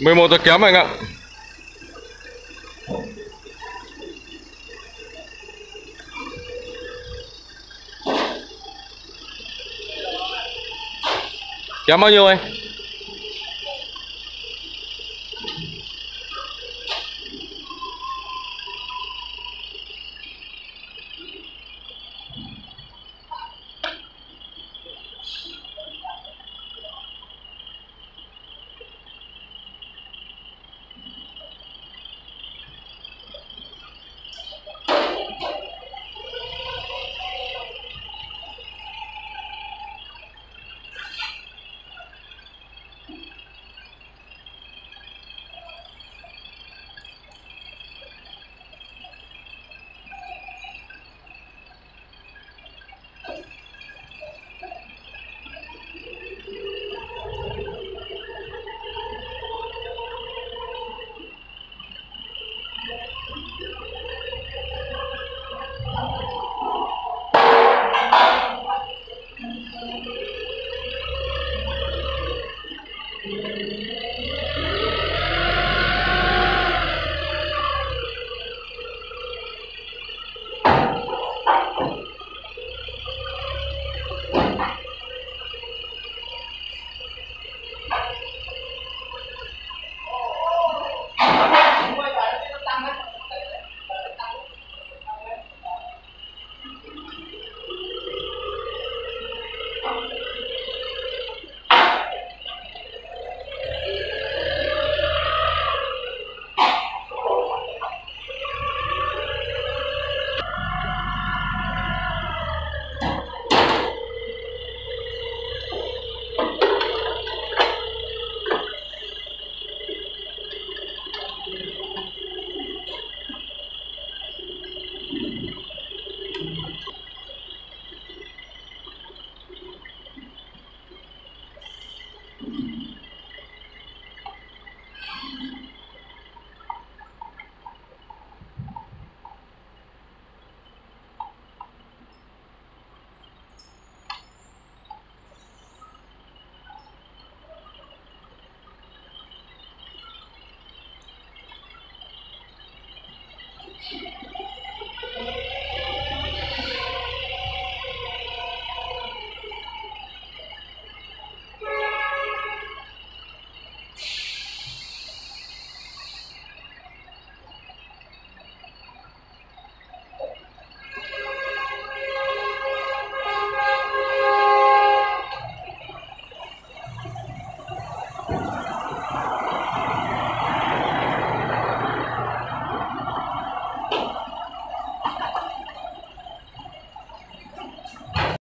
11 giờ kém anh ạ. Kém bao nhiêu anh?